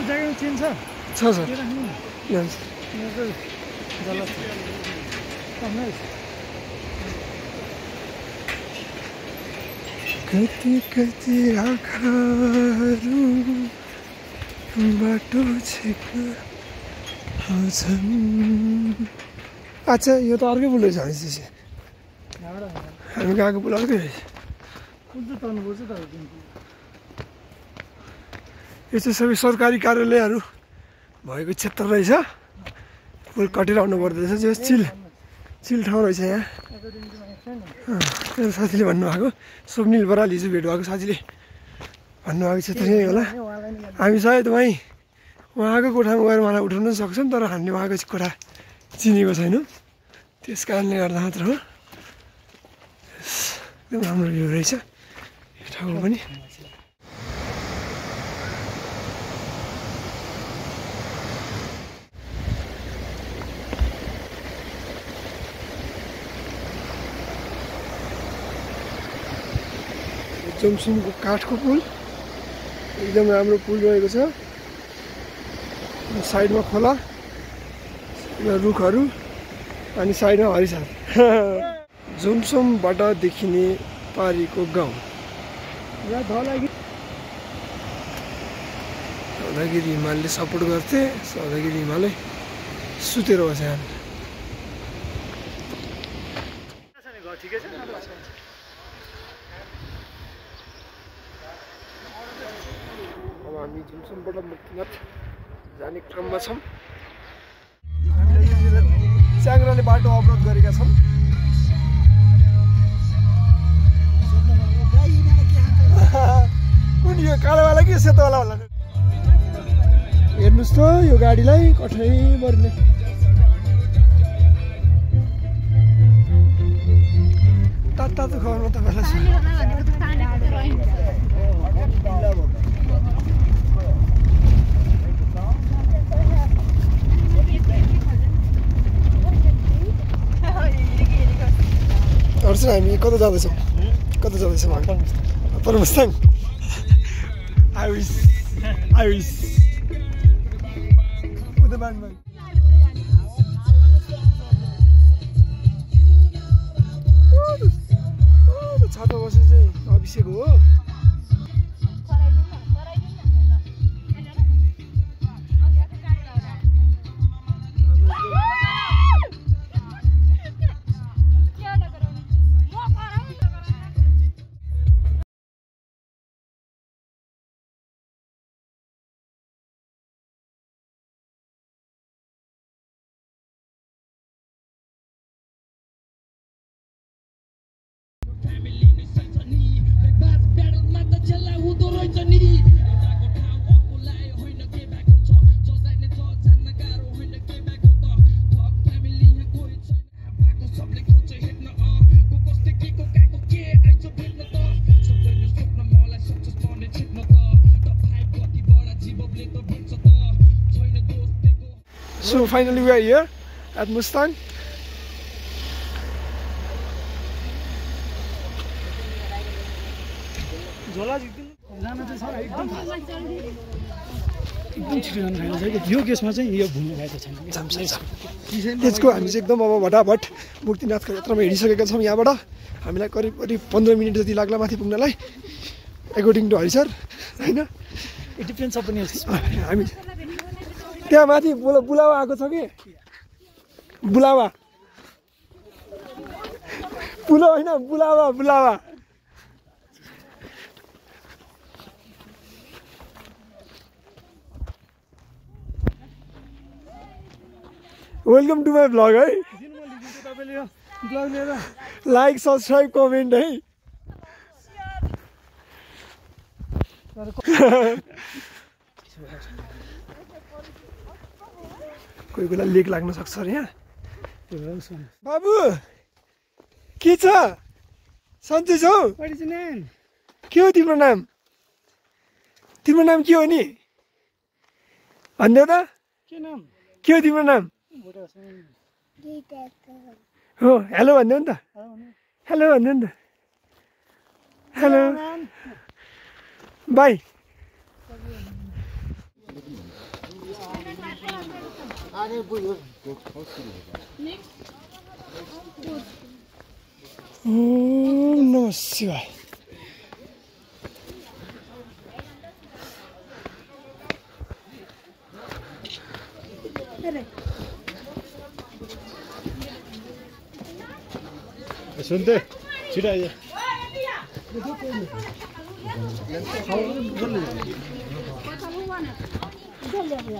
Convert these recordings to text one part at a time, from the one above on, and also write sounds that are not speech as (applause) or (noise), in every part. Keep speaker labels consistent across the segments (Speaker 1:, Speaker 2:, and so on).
Speaker 1: छ सर छ।
Speaker 2: चाहिँ छ
Speaker 1: कति कति आँखाहरू बाटो छेक्न आउँछन्। अच्छा यो त अर्कै पुल रहेछ भनेपछि।
Speaker 2: यहाँबाट
Speaker 1: हामी गएको पुल अर्कै रहेछ।
Speaker 2: कुन चाहिँ तर्नुपर्छ त
Speaker 1: यो चाहिँ सबै सरकारी कार्यालयहरू भएको क्षेत्र रहेछ। कटेर आउनु पर्दो रहेछ जो चिल चिल ठाउँ रहेछ यहाँ। मेरो साथीले भन्नुभएको स्वप्निल बराल हिजो भेट भएको साथीले भन्नुभएको क्षेत्र यही होला। हामी सायद वहीँ उहाँको कोठामा गएर उहाँलाई उठाउन सक्छौँ तर हामीले उहाँको कोठा चिनेको छैनौँ। त्यस कारणले गर्दा मात्र हो। एकदम राम्रो भ्यू रहेछ। यो ठाउँ पनि जोमसुङको काठको पुल। एकदम राम्रो पुल रहेको छ। साइडमा खोला रुखहरू अनि साइडमा हरिसाल जोमसोमबाट (laughs) देखिने पारीको गाउँ।
Speaker 2: यहाँ धलागी
Speaker 1: सौदागिरी हिमालले सपोर्ट गर्थे। सौदागिरी हिमालय सुतेर बसे यहाँ
Speaker 2: ठिकै छ
Speaker 1: अब हामी जुमसुमबाट मुक्तिनाथ जाने क्रममा छौँ। च्याङ्राले बाटो अवरोध गरेका छन्। (laughs) कुन यो कालोवाला कि सेतोवाला होला हेर्नुहोस् त यो गाडीलाई कठै मर्ने। तातो तातो खबरमा तपाईँलाई छ अर्जुन हामी कता जाँदैछौँ कता जाँदैछौँ हामी परमस्थान आयुष आयुष छाता बसे चाहिँ अभिषेक हो So finally we are here at Mustang.
Speaker 2: एकदम जान छ छिटो जानु कि? यो केसमा चाहिँ यो भुल्नु भएको छैन।
Speaker 1: त्यसको हामी चाहिँ एकदम अब भटाभट मुक्तिनाथको यात्रामा हिँडिसकेका छौँ यहाँबाट। हामीलाई करिब करिब पन्ध्र मिनट जति लाग्ला माथि पुग्नलाई। एकोर्डिङ टु हरिसर होइन? हामी त्यहाँ माथि बुला बुलावा आएको छ कि? बुलावा। बुला होइन बुलावा बुलावा। वेलकम टु माई ब्लग है लाइक सब्सक्राइब कमेन्ट है कोही बेला लिक लाग्न सक्छ अरे यहाँ। बाबु के छ? सन्चै छौ? के हो तिम्रो नाम? तिम्रो नाम के हो नि? भनिदेऊ त।
Speaker 2: के नाम?
Speaker 1: के हो तिम्रो नाम? हो हेलो भनिदेऊ नि त। हेलो भनिदेऊ नि त। Hello.
Speaker 2: Bye. Are buyur.
Speaker 3: Uno si va. Sunde, çıra ya. Hãy subscribe cho kênh
Speaker 1: Ghiền Mì Gõ Để không
Speaker 4: bỏ lỡ những video
Speaker 3: hấp dẫn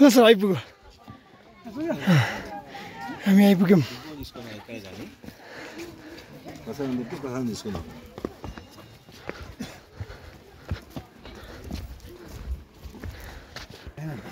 Speaker 3: Nasıl ayıp
Speaker 1: bu? Kami ayıp bu. Kasanın da bir
Speaker 5: kasanın diskonu. Yeah.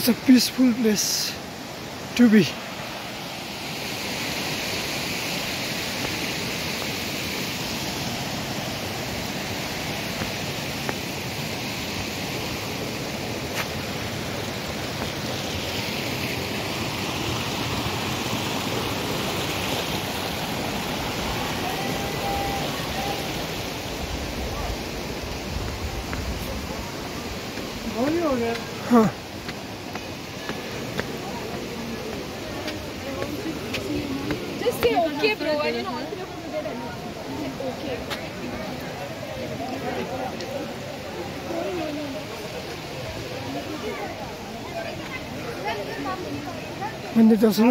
Speaker 5: such a peaceful place to
Speaker 1: be. हाँ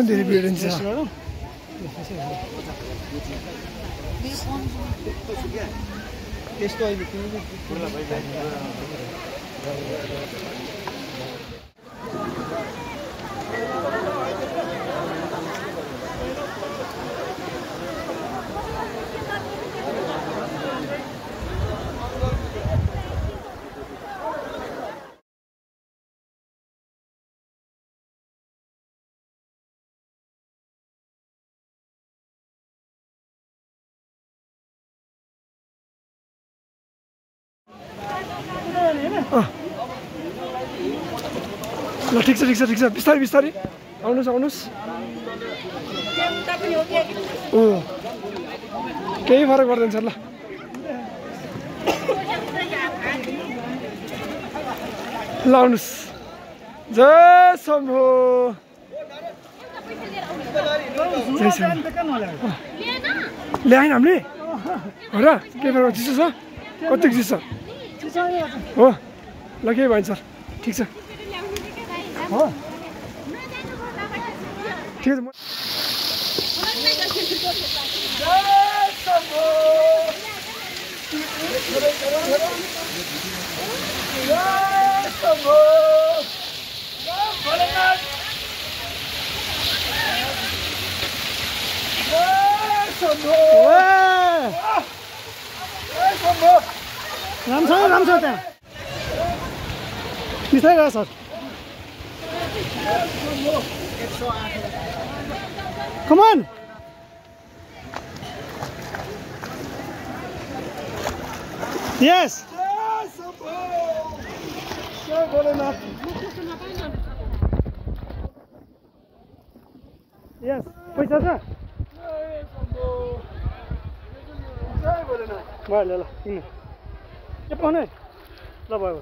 Speaker 1: धेरै भिड हुन्छ
Speaker 2: त्यस्तो अहिले कुनै
Speaker 1: ल ठिक छ ठिक छ ठिक छ। बिस्तारै बिस्तारै। आउनुहोस् आउनुहोस्। केही फरक पर्दैन सर ल। ल आउनुहोस्। जय शम्भो। ल्याएन हामीले? हो र क्यामेरामा चिसो छ? कतिको चिसो हो। ल केही भएन सर? ठिक छ। हो ठिक छ म
Speaker 2: राम छ राम छ त्यहाँ। पिछाइ गयो सर कमान यस यस पैसा छ? भयो ल ल किन? के पाउने। ल भयो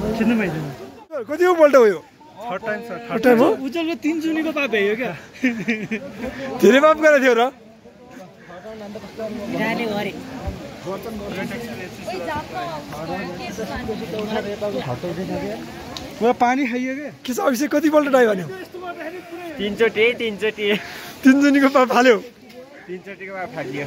Speaker 2: खिच्नु पाइँदैन
Speaker 1: कति पल्ट हो यो?
Speaker 2: उज्जवलको तिन जुनीको पाप भ्यायो क्या?
Speaker 1: धेरै माफ गरेको थियो र
Speaker 2: पानी खाइयो क्या?
Speaker 1: के छ अभिषेक कतिपल्ट डाइ भन्यो
Speaker 6: तिनचोटि तिनचोटि
Speaker 1: तिनजनीको पाप फाल्यो
Speaker 6: तिनचोटिको भए फालियो।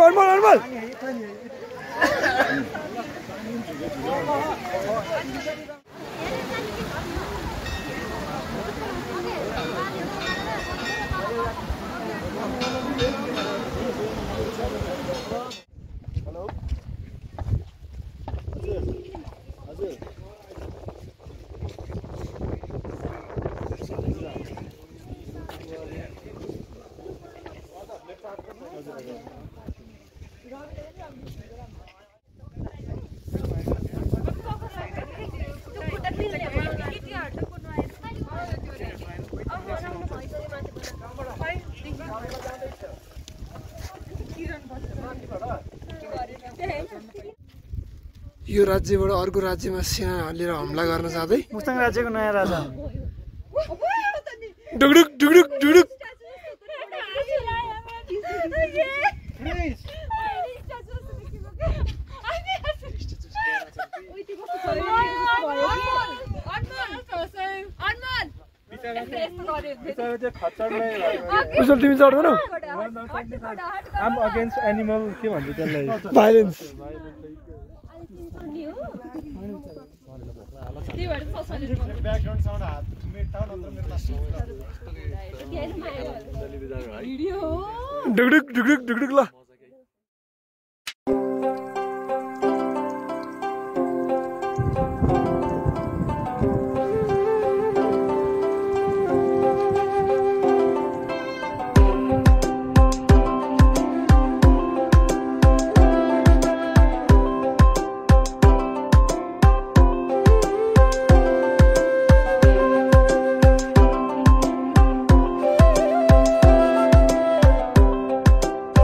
Speaker 1: अनमल अनमल यो राज्यबाट अर्को राज्यमा सेना लिएर हमला गर्न जाँदै
Speaker 2: मुस्ताङ राज्यको नयाँ राजा।
Speaker 1: डुकडुक डुकडुक डुकडुक कुशल तिमी चढ्दैनौ?
Speaker 2: आम अगेन्स्ट एनिमल के भन्छ त्यसलाई?
Speaker 1: भाइलेन्स ढुकढुक ढुकढुक ढुकढुक ल